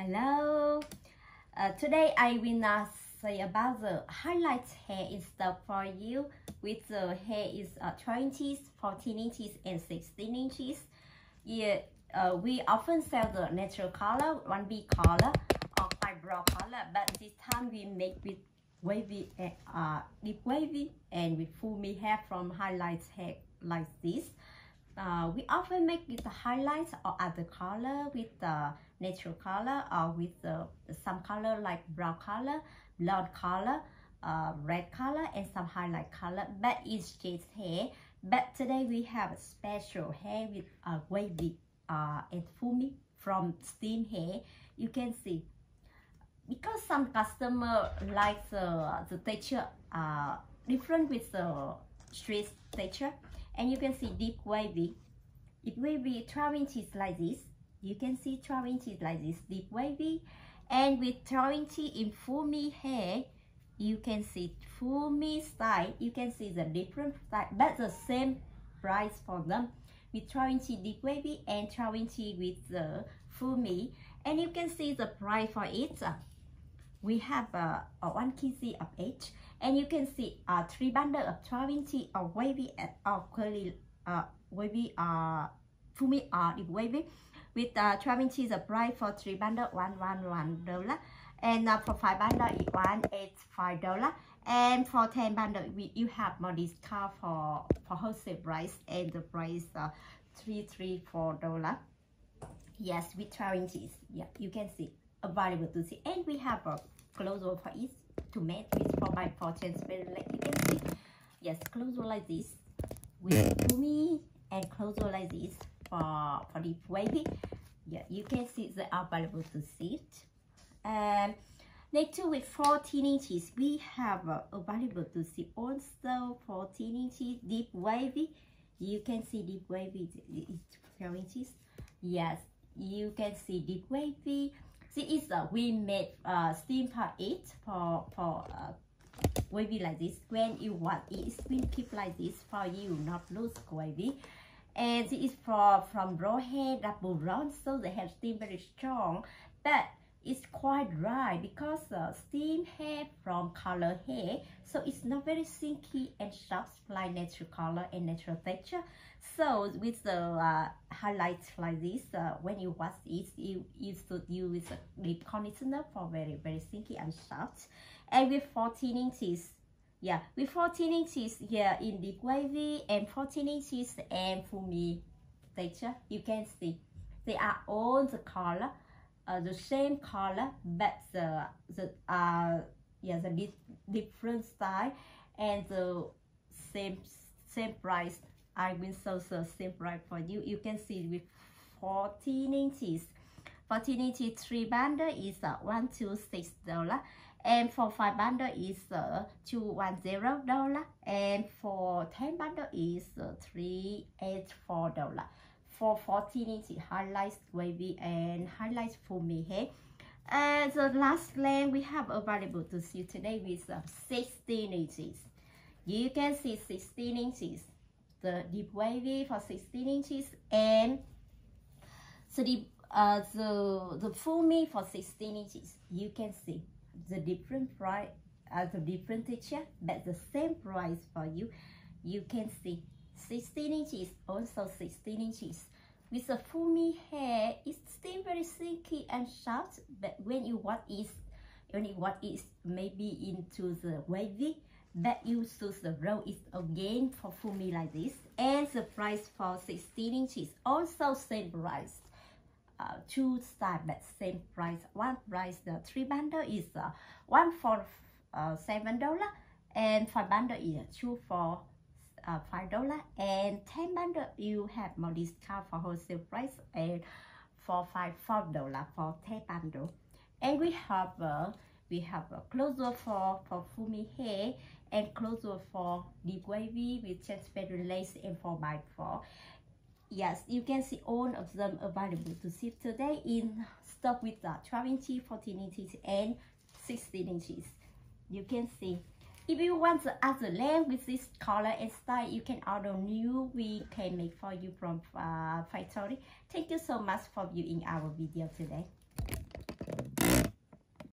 Hello. Uh, today I will not say about the highlight hair stuff for you with the hair is uh, 20 inches, 14 inches and 16 inches. Yeah, uh, we often sell the natural color, 1B color or quite brown color but this time we make with wavy, uh, deep wavy and with fumi hair from highlight hair like this. Uh, we often make with the highlights or other color with the natural color or with uh, some color like brown color, blonde color, uh, red color and some highlight color. But it's just hair. But today we have a special hair with a wavy uh, and fumi from steam hair. You can see. Because some customer like the, the texture uh, different with the straight texture and you can see deep wavy. It will be 12 inches like this you can see 12 inches like this deep wavy. And with 12 inches in fumi hair you can see fumi style. You can see the different style but the same price for them. With 12 inches deep wavy and 12 inches with the fumi. And you can see the price for it we have a, a 1 kg of each and you can see a three bundle of 12 inches of wavy of curly uh, wavy uh, fumi uh, wavy with uh, 12 inches of price for 3 bundle 111 dollar. And uh, for 5 bundle it 185 dollar. And for 10 bundle we, you have more discount for for wholesale price and the price uh, 334 dollar. Yes with 12 inches. Yeah you can see available to see and we have a closure for it to match with 4 by 4 transparent like you can see yes closure like this with me and closure like this for for the wavy yeah you can see the available to see it and next to with 14 inches. We have uh, available to see also 14 inches deep wavy you can see deep wavy it's 12 inches. Yes you can see deep wavy this is uh, we made uh, steam part it for for uh, like this. When you want it will keep like this for you not lose wavy. And this is for from raw hair double drawn so the hair steam very strong. But it's quite dry because uh, steam hair from color hair so it's not very silky and soft like natural color and natural texture. So with the uh, highlights like this uh, when you wash it you, you should use a deep conditioner for very very silky and soft and with 14 inches yeah with 14 inches here in deep wavy and 14 inches and fumi texture you can see they are all the color uh, the same color but the the uh yeah the di different style and the same same price. I will show the same price for you. You can see with 14 inches. 14 inches three bundle is uh, one two six dollar. And for 5 bundle is uh, 210 dollar. And for 10 bundle is uh, 384 dollar for 14 inch highlights wavy and highlights fumi hair and the last length we have available to see today is uh, 16 inches. You can see 16 inches. The deep wavy for 16 inches and so the uh the the fumi for 16 inches. You can see the different price uh, the different texture but the same price for you. You can see 16 inches also 16 inches. With the fumi hair it's still very silky and soft but when you want is when you want is maybe into the wavy but you choose the roll is again for fumi like this. And the price for 16 inches also same price. Uh, two style but same price. One price the three bundle is uh, one for uh, seven dollar and five bundle is two for uh, five dollar and ten bundle you have more discount for wholesale price and for five four dollar for ten bundle. And we have uh, we have a closure for for fumi hair and closure for deep wavy with transparent lace and 4 by 4 yes you can see all of them available to see today in stock with the 12 inches 14 inches and 16 inches. You can see if you want to add the length with this color and style you can order new. We can make for you from uh, factory thank you so much for viewing our video today